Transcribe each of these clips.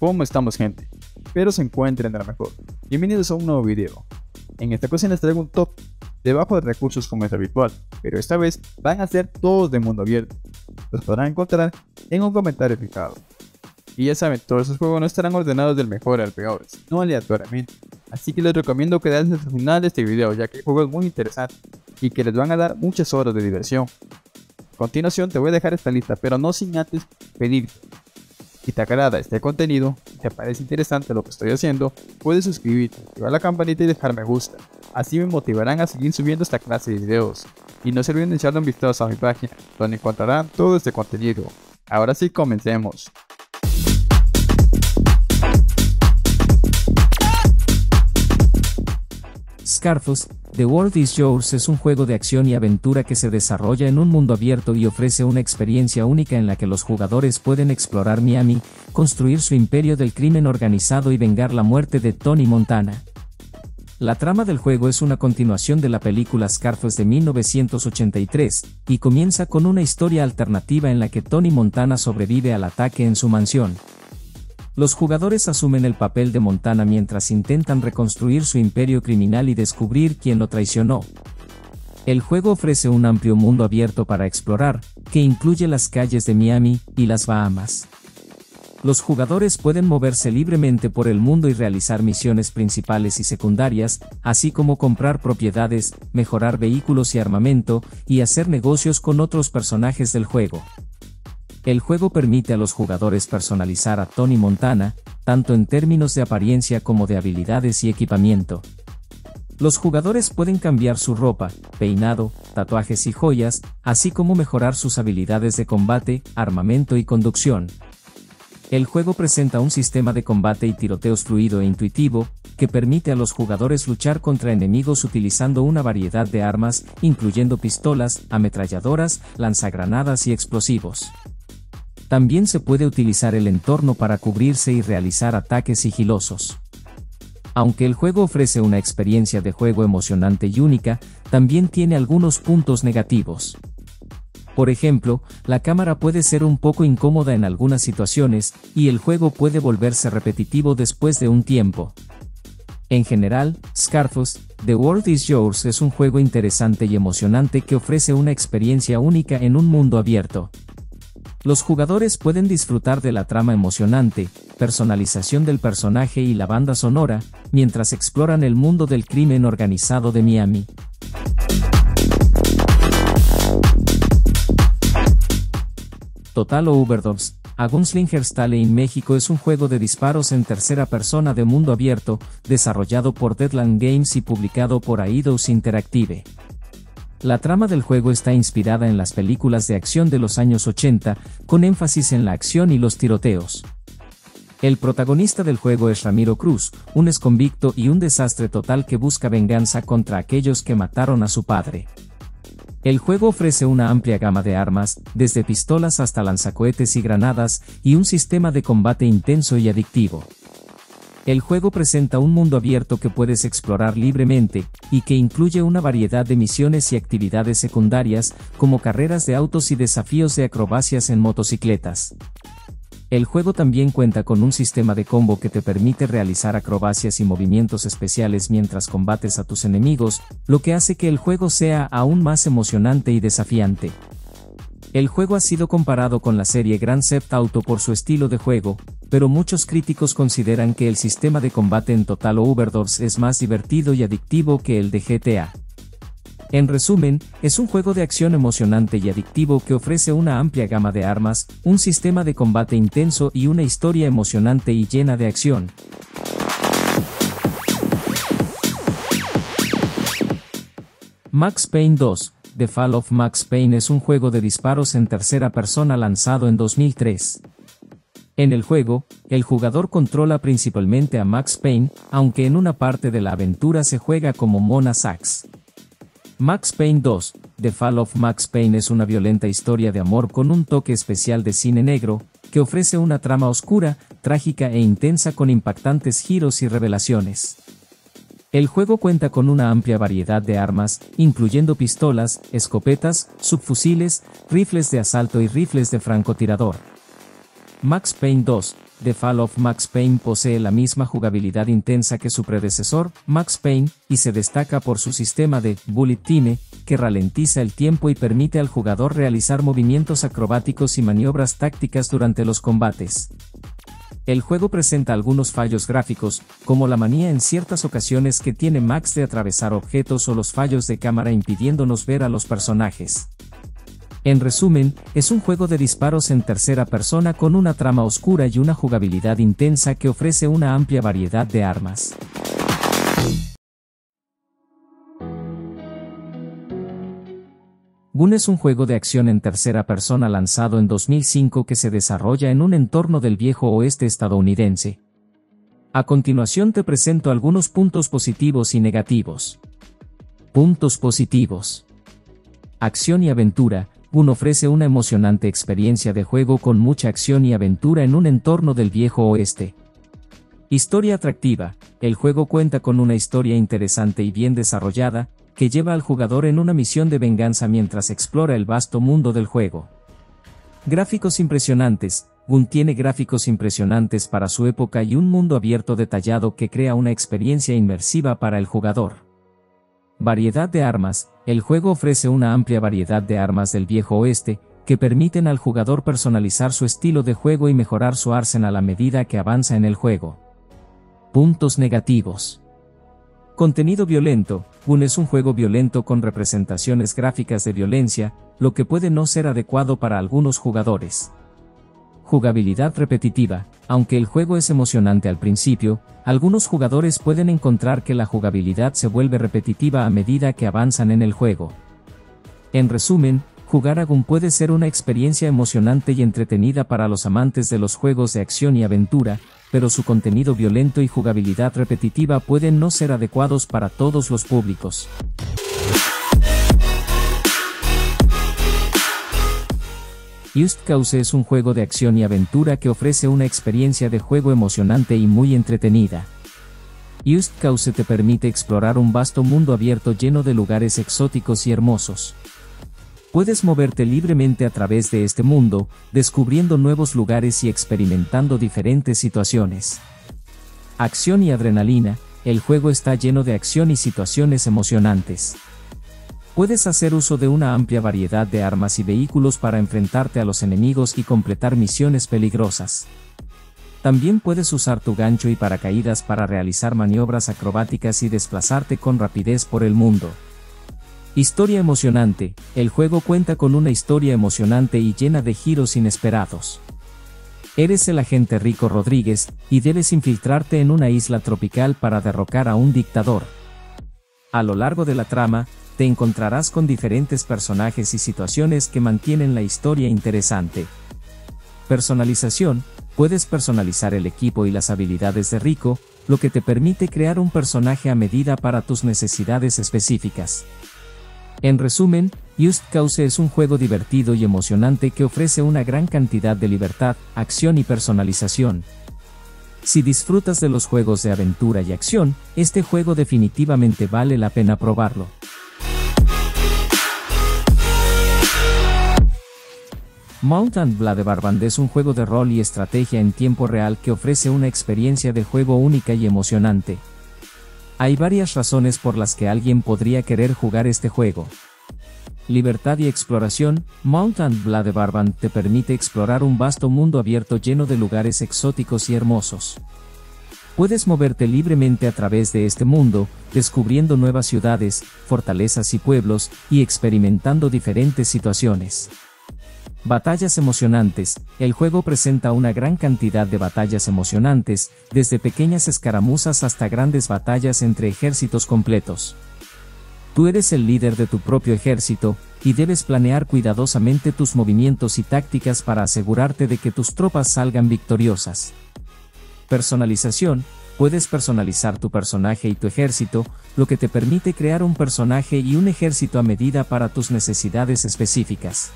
¿Cómo estamos gente? Espero se encuentren de la mejor. Bienvenidos a un nuevo video. En esta ocasión les traigo un top debajo de recursos como es habitual, pero esta vez van a ser todos de mundo abierto. Los podrán encontrar en un comentario fijado. Y ya saben, todos esos juegos no estarán ordenados del mejor al peor, no aleatoriamente. Así que les recomiendo quedarse hasta el final de este video ya que hay juegos muy interesantes y que les van a dar muchas horas de diversión. A continuación te voy a dejar esta lista, pero no sin antes pedirte si te agrada este contenido y te parece interesante lo que estoy haciendo, puedes suscribirte, activar la campanita y dejar me gusta. Así me motivarán a seguir subiendo esta clase de videos. Y no se olviden de echarle un vistazo a mi página, donde encontrarán todo este contenido. Ahora sí, comencemos. Scarfus, The World is Yours es un juego de acción y aventura que se desarrolla en un mundo abierto y ofrece una experiencia única en la que los jugadores pueden explorar Miami, construir su imperio del crimen organizado y vengar la muerte de Tony Montana. La trama del juego es una continuación de la película Scarface de 1983, y comienza con una historia alternativa en la que Tony Montana sobrevive al ataque en su mansión. Los jugadores asumen el papel de Montana mientras intentan reconstruir su imperio criminal y descubrir quién lo traicionó. El juego ofrece un amplio mundo abierto para explorar, que incluye las calles de Miami y las Bahamas. Los jugadores pueden moverse libremente por el mundo y realizar misiones principales y secundarias, así como comprar propiedades, mejorar vehículos y armamento, y hacer negocios con otros personajes del juego. El juego permite a los jugadores personalizar a Tony Montana, tanto en términos de apariencia como de habilidades y equipamiento. Los jugadores pueden cambiar su ropa, peinado, tatuajes y joyas, así como mejorar sus habilidades de combate, armamento y conducción. El juego presenta un sistema de combate y tiroteos fluido e intuitivo, que permite a los jugadores luchar contra enemigos utilizando una variedad de armas, incluyendo pistolas, ametralladoras, lanzagranadas y explosivos. También se puede utilizar el entorno para cubrirse y realizar ataques sigilosos. Aunque el juego ofrece una experiencia de juego emocionante y única, también tiene algunos puntos negativos. Por ejemplo, la cámara puede ser un poco incómoda en algunas situaciones, y el juego puede volverse repetitivo después de un tiempo. En general, Scarfus, The World is Yours es un juego interesante y emocionante que ofrece una experiencia única en un mundo abierto. Los jugadores pueden disfrutar de la trama emocionante, personalización del personaje y la banda sonora, mientras exploran el mundo del crimen organizado de Miami. Total Overdose, a Gunslinger Style en México es un juego de disparos en tercera persona de mundo abierto, desarrollado por Deadland Games y publicado por Eidos Interactive. La trama del juego está inspirada en las películas de acción de los años 80, con énfasis en la acción y los tiroteos. El protagonista del juego es Ramiro Cruz, un exconvicto y un desastre total que busca venganza contra aquellos que mataron a su padre. El juego ofrece una amplia gama de armas, desde pistolas hasta lanzacohetes y granadas, y un sistema de combate intenso y adictivo. El juego presenta un mundo abierto que puedes explorar libremente, y que incluye una variedad de misiones y actividades secundarias, como carreras de autos y desafíos de acrobacias en motocicletas. El juego también cuenta con un sistema de combo que te permite realizar acrobacias y movimientos especiales mientras combates a tus enemigos, lo que hace que el juego sea aún más emocionante y desafiante. El juego ha sido comparado con la serie Grand Theft Auto por su estilo de juego, pero muchos críticos consideran que el sistema de combate en Total Overdose es más divertido y adictivo que el de GTA. En resumen, es un juego de acción emocionante y adictivo que ofrece una amplia gama de armas, un sistema de combate intenso y una historia emocionante y llena de acción. Max Payne 2 The Fall of Max Payne es un juego de disparos en tercera persona lanzado en 2003. En el juego, el jugador controla principalmente a Max Payne, aunque en una parte de la aventura se juega como Mona Sachs. Max Payne 2, The Fall of Max Payne es una violenta historia de amor con un toque especial de cine negro, que ofrece una trama oscura, trágica e intensa con impactantes giros y revelaciones. El juego cuenta con una amplia variedad de armas, incluyendo pistolas, escopetas, subfusiles, rifles de asalto y rifles de francotirador. Max Payne 2, The Fall of Max Payne posee la misma jugabilidad intensa que su predecesor, Max Payne, y se destaca por su sistema de Bullet Time, que ralentiza el tiempo y permite al jugador realizar movimientos acrobáticos y maniobras tácticas durante los combates. El juego presenta algunos fallos gráficos, como la manía en ciertas ocasiones que tiene Max de atravesar objetos o los fallos de cámara impidiéndonos ver a los personajes. En resumen, es un juego de disparos en tercera persona con una trama oscura y una jugabilidad intensa que ofrece una amplia variedad de armas. Gun es un juego de acción en tercera persona lanzado en 2005 que se desarrolla en un entorno del viejo oeste estadounidense. A continuación te presento algunos puntos positivos y negativos. Puntos positivos. Acción y aventura, Gun ofrece una emocionante experiencia de juego con mucha acción y aventura en un entorno del viejo oeste. Historia atractiva, el juego cuenta con una historia interesante y bien desarrollada, que lleva al jugador en una misión de venganza mientras explora el vasto mundo del juego. Gráficos impresionantes, Gun tiene gráficos impresionantes para su época y un mundo abierto detallado que crea una experiencia inmersiva para el jugador. Variedad de armas, el juego ofrece una amplia variedad de armas del viejo oeste, que permiten al jugador personalizar su estilo de juego y mejorar su arsenal a medida que avanza en el juego. Puntos negativos. Contenido violento, Un es un juego violento con representaciones gráficas de violencia, lo que puede no ser adecuado para algunos jugadores. Jugabilidad repetitiva, aunque el juego es emocionante al principio, algunos jugadores pueden encontrar que la jugabilidad se vuelve repetitiva a medida que avanzan en el juego. En resumen, jugar a Gun puede ser una experiencia emocionante y entretenida para los amantes de los juegos de acción y aventura, pero su contenido violento y jugabilidad repetitiva pueden no ser adecuados para todos los públicos. Just Cause es un juego de acción y aventura que ofrece una experiencia de juego emocionante y muy entretenida. Just Cause te permite explorar un vasto mundo abierto lleno de lugares exóticos y hermosos. Puedes moverte libremente a través de este mundo, descubriendo nuevos lugares y experimentando diferentes situaciones. Acción y adrenalina, el juego está lleno de acción y situaciones emocionantes. Puedes hacer uso de una amplia variedad de armas y vehículos para enfrentarte a los enemigos y completar misiones peligrosas. También puedes usar tu gancho y paracaídas para realizar maniobras acrobáticas y desplazarte con rapidez por el mundo. Historia emocionante, el juego cuenta con una historia emocionante y llena de giros inesperados. Eres el agente Rico Rodríguez, y debes infiltrarte en una isla tropical para derrocar a un dictador. A lo largo de la trama, te encontrarás con diferentes personajes y situaciones que mantienen la historia interesante. Personalización, puedes personalizar el equipo y las habilidades de Rico, lo que te permite crear un personaje a medida para tus necesidades específicas. En resumen, Just Cause es un juego divertido y emocionante que ofrece una gran cantidad de libertad, acción y personalización. Si disfrutas de los juegos de aventura y acción, este juego definitivamente vale la pena probarlo. Mount and Barband es un juego de rol y estrategia en tiempo real que ofrece una experiencia de juego única y emocionante. Hay varias razones por las que alguien podría querer jugar este juego. Libertad y exploración, Mount and Barband te permite explorar un vasto mundo abierto lleno de lugares exóticos y hermosos. Puedes moverte libremente a través de este mundo, descubriendo nuevas ciudades, fortalezas y pueblos, y experimentando diferentes situaciones. Batallas emocionantes. El juego presenta una gran cantidad de batallas emocionantes, desde pequeñas escaramuzas hasta grandes batallas entre ejércitos completos. Tú eres el líder de tu propio ejército, y debes planear cuidadosamente tus movimientos y tácticas para asegurarte de que tus tropas salgan victoriosas. Personalización. Puedes personalizar tu personaje y tu ejército, lo que te permite crear un personaje y un ejército a medida para tus necesidades específicas.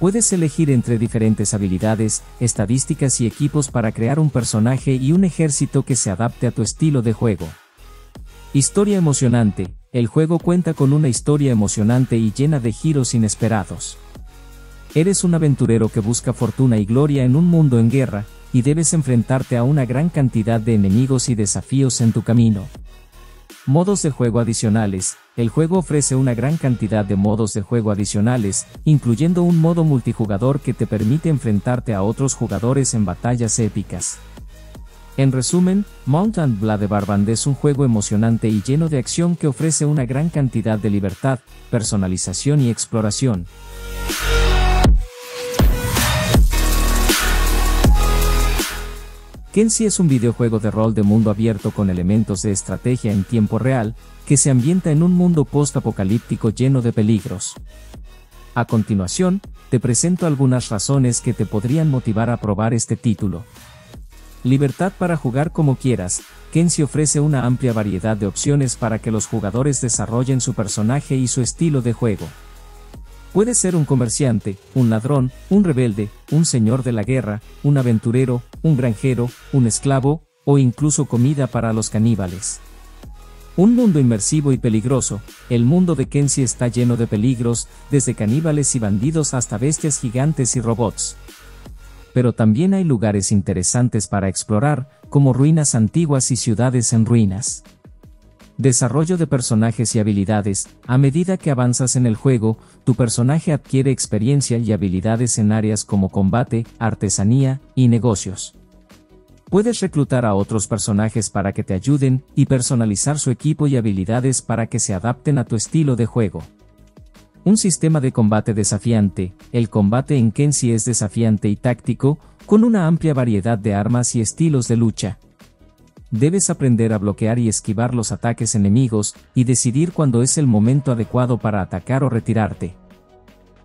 Puedes elegir entre diferentes habilidades, estadísticas y equipos para crear un personaje y un ejército que se adapte a tu estilo de juego. Historia emocionante. El juego cuenta con una historia emocionante y llena de giros inesperados. Eres un aventurero que busca fortuna y gloria en un mundo en guerra, y debes enfrentarte a una gran cantidad de enemigos y desafíos en tu camino. Modos de juego adicionales. El juego ofrece una gran cantidad de modos de juego adicionales, incluyendo un modo multijugador que te permite enfrentarte a otros jugadores en batallas épicas. En resumen, Mountain Blade Barband es un juego emocionante y lleno de acción que ofrece una gran cantidad de libertad, personalización y exploración. Kenshi es un videojuego de rol de mundo abierto con elementos de estrategia en tiempo real, que se ambienta en un mundo post-apocalíptico lleno de peligros. A continuación, te presento algunas razones que te podrían motivar a probar este título. Libertad para jugar como quieras, Kenshi ofrece una amplia variedad de opciones para que los jugadores desarrollen su personaje y su estilo de juego. Puede ser un comerciante, un ladrón, un rebelde, un señor de la guerra, un aventurero, un granjero, un esclavo, o incluso comida para los caníbales. Un mundo inmersivo y peligroso, el mundo de Kenzie está lleno de peligros, desde caníbales y bandidos hasta bestias gigantes y robots. Pero también hay lugares interesantes para explorar, como ruinas antiguas y ciudades en ruinas. Desarrollo de personajes y habilidades. A medida que avanzas en el juego, tu personaje adquiere experiencia y habilidades en áreas como combate, artesanía y negocios. Puedes reclutar a otros personajes para que te ayuden y personalizar su equipo y habilidades para que se adapten a tu estilo de juego. Un sistema de combate desafiante. El combate en Kenshi es desafiante y táctico, con una amplia variedad de armas y estilos de lucha. Debes aprender a bloquear y esquivar los ataques enemigos, y decidir cuándo es el momento adecuado para atacar o retirarte.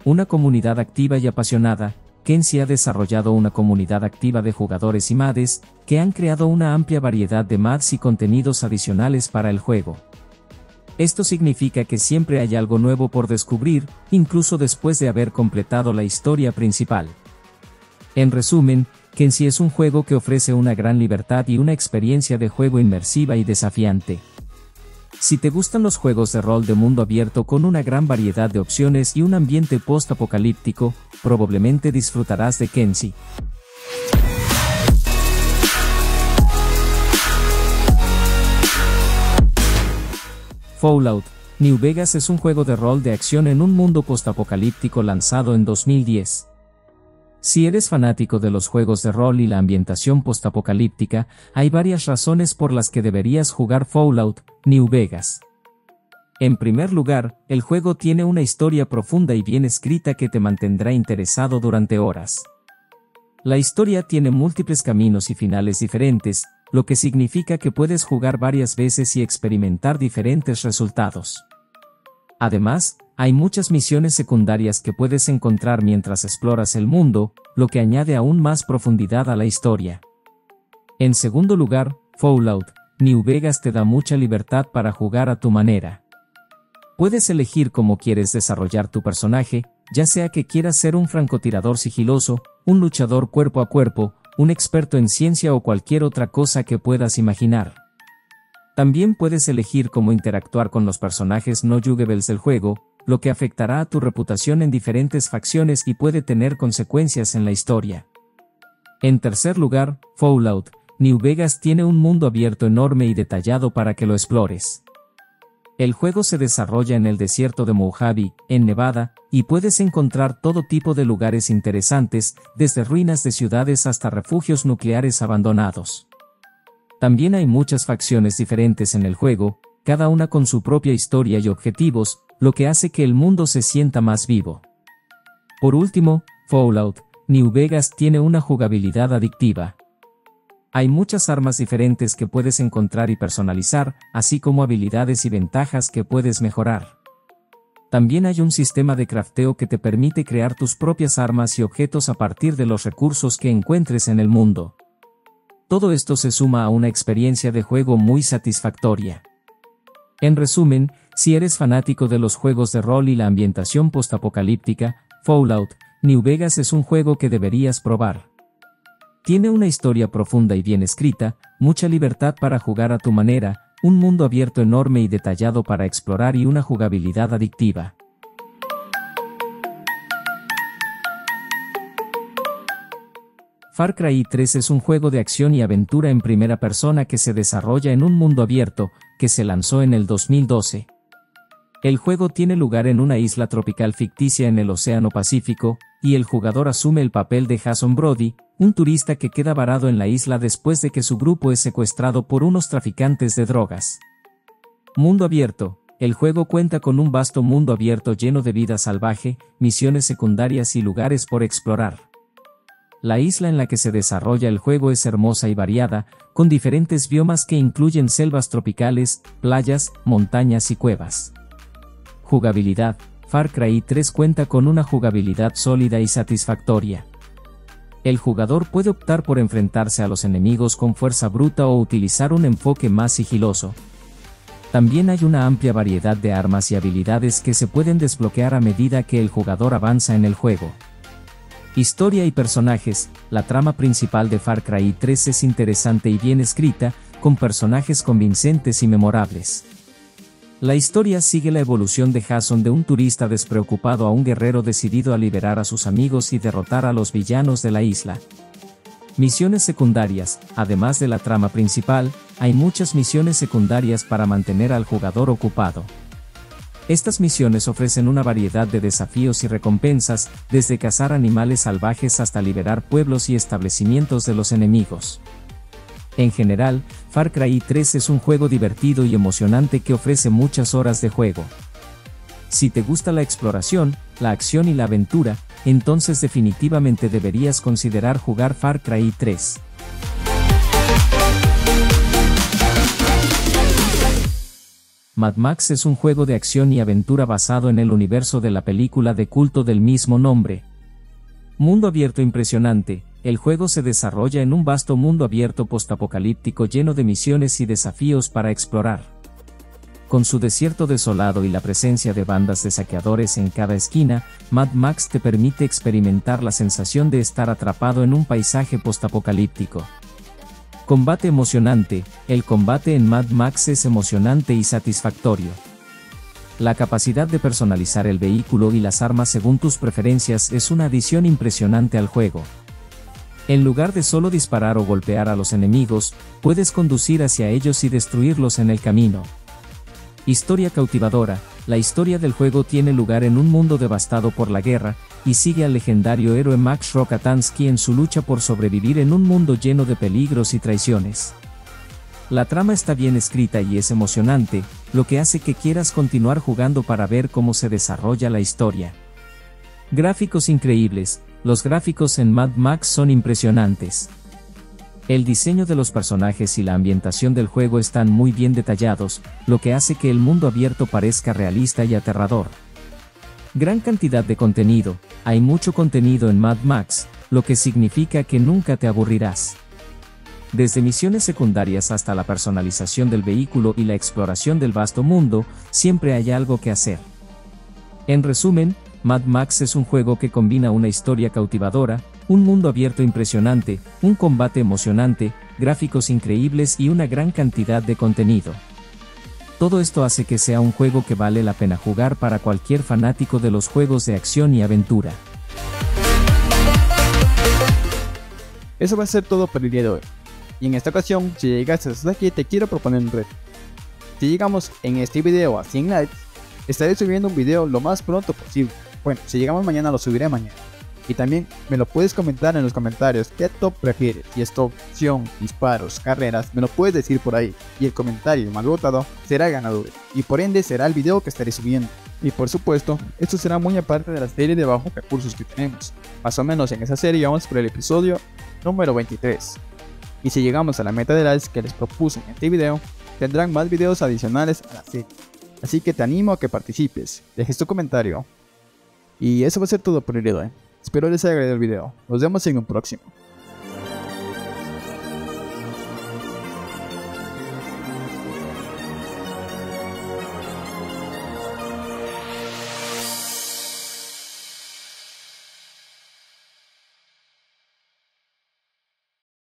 Una comunidad activa y apasionada, Kenzie ha desarrollado una comunidad activa de jugadores y MADs, que han creado una amplia variedad de MADs y contenidos adicionales para el juego. Esto significa que siempre hay algo nuevo por descubrir, incluso después de haber completado la historia principal. En resumen, Kenshi es un juego que ofrece una gran libertad y una experiencia de juego inmersiva y desafiante. Si te gustan los juegos de rol de mundo abierto con una gran variedad de opciones y un ambiente post-apocalíptico, probablemente disfrutarás de Kenshi. Fallout New Vegas es un juego de rol de acción en un mundo postapocalíptico lanzado en 2010. Si eres fanático de los juegos de rol y la ambientación postapocalíptica, hay varias razones por las que deberías jugar Fallout, New Vegas. En primer lugar, el juego tiene una historia profunda y bien escrita que te mantendrá interesado durante horas. La historia tiene múltiples caminos y finales diferentes, lo que significa que puedes jugar varias veces y experimentar diferentes resultados. Además, hay muchas misiones secundarias que puedes encontrar mientras exploras el mundo, lo que añade aún más profundidad a la historia. En segundo lugar, Fallout, New Vegas te da mucha libertad para jugar a tu manera. Puedes elegir cómo quieres desarrollar tu personaje, ya sea que quieras ser un francotirador sigiloso, un luchador cuerpo a cuerpo, un experto en ciencia o cualquier otra cosa que puedas imaginar. También puedes elegir cómo interactuar con los personajes no jugables del juego, lo que afectará a tu reputación en diferentes facciones y puede tener consecuencias en la historia. En tercer lugar, Fallout, New Vegas tiene un mundo abierto enorme y detallado para que lo explores. El juego se desarrolla en el desierto de Mojave, en Nevada, y puedes encontrar todo tipo de lugares interesantes, desde ruinas de ciudades hasta refugios nucleares abandonados. También hay muchas facciones diferentes en el juego, cada una con su propia historia y objetivos, lo que hace que el mundo se sienta más vivo. Por último, Fallout, New Vegas tiene una jugabilidad adictiva. Hay muchas armas diferentes que puedes encontrar y personalizar, así como habilidades y ventajas que puedes mejorar. También hay un sistema de crafteo que te permite crear tus propias armas y objetos a partir de los recursos que encuentres en el mundo. Todo esto se suma a una experiencia de juego muy satisfactoria. En resumen, si eres fanático de los juegos de rol y la ambientación postapocalíptica, Fallout, New Vegas es un juego que deberías probar. Tiene una historia profunda y bien escrita, mucha libertad para jugar a tu manera, un mundo abierto enorme y detallado para explorar y una jugabilidad adictiva. Far Cry 3 es un juego de acción y aventura en primera persona que se desarrolla en un mundo abierto, que se lanzó en el 2012. El juego tiene lugar en una isla tropical ficticia en el Océano Pacífico, y el jugador asume el papel de Jason Brody, un turista que queda varado en la isla después de que su grupo es secuestrado por unos traficantes de drogas. Mundo abierto. El juego cuenta con un vasto mundo abierto lleno de vida salvaje, misiones secundarias y lugares por explorar. La isla en la que se desarrolla el juego es hermosa y variada, con diferentes biomas que incluyen selvas tropicales, playas, montañas y cuevas. Jugabilidad. Far Cry 3 cuenta con una jugabilidad sólida y satisfactoria. El jugador puede optar por enfrentarse a los enemigos con fuerza bruta o utilizar un enfoque más sigiloso. También hay una amplia variedad de armas y habilidades que se pueden desbloquear a medida que el jugador avanza en el juego. Historia y personajes, la trama principal de Far Cry 3 es interesante y bien escrita, con personajes convincentes y memorables. La historia sigue la evolución de Jason de un turista despreocupado a un guerrero decidido a liberar a sus amigos y derrotar a los villanos de la isla. Misiones secundarias, además de la trama principal, hay muchas misiones secundarias para mantener al jugador ocupado. Estas misiones ofrecen una variedad de desafíos y recompensas, desde cazar animales salvajes hasta liberar pueblos y establecimientos de los enemigos. En general, Far Cry 3 es un juego divertido y emocionante que ofrece muchas horas de juego. Si te gusta la exploración, la acción y la aventura, entonces definitivamente deberías considerar jugar Far Cry 3. Mad Max es un juego de acción y aventura basado en el universo de la película de culto del mismo nombre. Mundo abierto impresionante, el juego se desarrolla en un vasto mundo abierto postapocalíptico lleno de misiones y desafíos para explorar. Con su desierto desolado y la presencia de bandas de saqueadores en cada esquina, Mad Max te permite experimentar la sensación de estar atrapado en un paisaje postapocalíptico. Combate emocionante, el combate en Mad Max es emocionante y satisfactorio. La capacidad de personalizar el vehículo y las armas según tus preferencias es una adición impresionante al juego. En lugar de solo disparar o golpear a los enemigos, puedes conducir hacia ellos y destruirlos en el camino. Historia cautivadora, la historia del juego tiene lugar en un mundo devastado por la guerra, y sigue al legendario héroe Max Rokatansky en su lucha por sobrevivir en un mundo lleno de peligros y traiciones. La trama está bien escrita y es emocionante, lo que hace que quieras continuar jugando para ver cómo se desarrolla la historia. Gráficos increíbles, los gráficos en Mad Max son impresionantes. El diseño de los personajes y la ambientación del juego están muy bien detallados, lo que hace que el mundo abierto parezca realista y aterrador. Gran cantidad de contenido, hay mucho contenido en Mad Max, lo que significa que nunca te aburrirás. Desde misiones secundarias hasta la personalización del vehículo y la exploración del vasto mundo, siempre hay algo que hacer. En resumen, Mad Max es un juego que combina una historia cautivadora, un mundo abierto impresionante, un combate emocionante, gráficos increíbles y una gran cantidad de contenido. Todo esto hace que sea un juego que vale la pena jugar para cualquier fanático de los juegos de acción y aventura. Eso va a ser todo por el día de hoy. Y en esta ocasión, si llegaste hasta aquí, te quiero proponer un reto. Si llegamos en este video a 100 likes, estaré subiendo un video lo más pronto posible. Bueno, si llegamos mañana lo subiré mañana. Y también me lo puedes comentar en los comentarios qué top prefieres. Si es opción, disparos, carreras, me lo puedes decir por ahí. Y el comentario más votado será el ganador. Y por ende será el video que estaré subiendo. Y por supuesto, esto será muy aparte de la serie de bajos recursos que tenemos. Más o menos en esa serie vamos por el episodio número 23. Y si llegamos a la meta de likes que les propuse en este video, tendrán más videos adicionales a la serie. Así que te animo a que participes, dejes tu comentario. Y eso va a ser todo por el video. Espero les haya agradado el video. Nos vemos en un próximo.